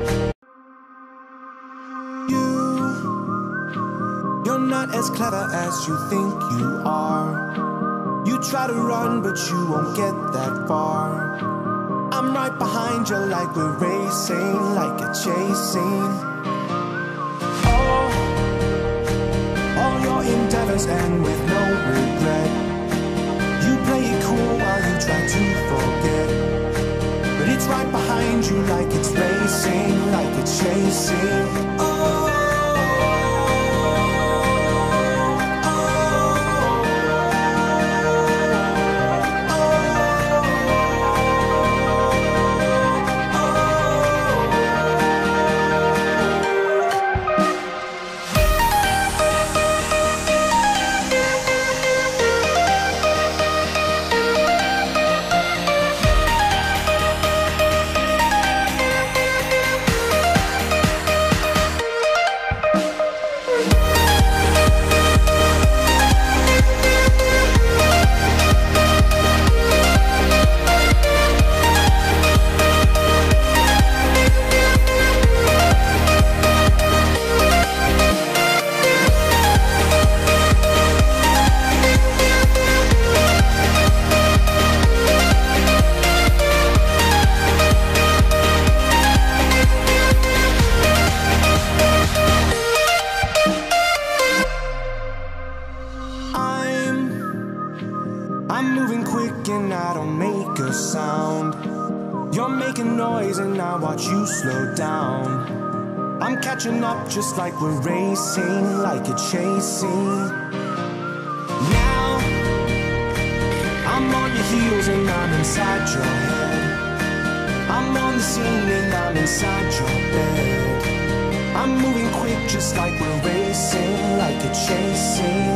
You, you're not as clever as you think you are. You try to run, but you won't get that far. I'm right behind you, like we're racing, like a chasing. All, all your endeavors end with no regret. You play it cool while you try to forget. But it's right behind you, like it's like it's chasing. I'm moving quick and I don't make a sound. You're making noise and I watch you slow down. I'm catching up just like we're racing, like a chasing. Now I'm on your heels and I'm inside your head. I'm on the scene and I'm inside your bed. I'm moving quick just like we're racing, like a chasing.